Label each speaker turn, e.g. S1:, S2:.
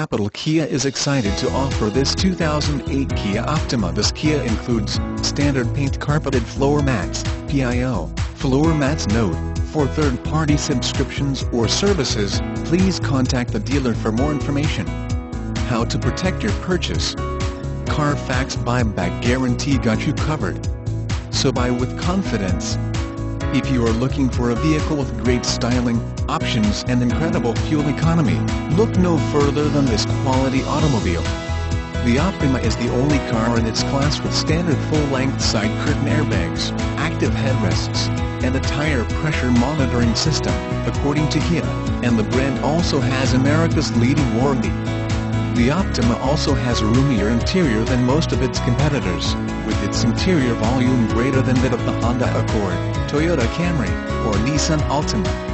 S1: Capitol Kia is excited to offer this 2008 Kia Optima. This Kia includes standard paint carpeted floor mats, PIO, floor mats note. For third-party subscriptions or services, please contact the dealer for more information. How to protect your purchase. Carfax buyback guarantee got you covered. So buy with confidence. If you are looking for a vehicle with great styling, options and incredible fuel economy, look no further than this quality automobile. The Optima is the only car in its class with standard full-length side curtain airbags, active headrests, and a tire pressure monitoring system, according to Kia, and the brand also has America's leading warranty. The Optima also has a roomier interior than most of its competitors, with its interior volume greater than that of the Honda Accord, Toyota Camry, or Nissan Altima.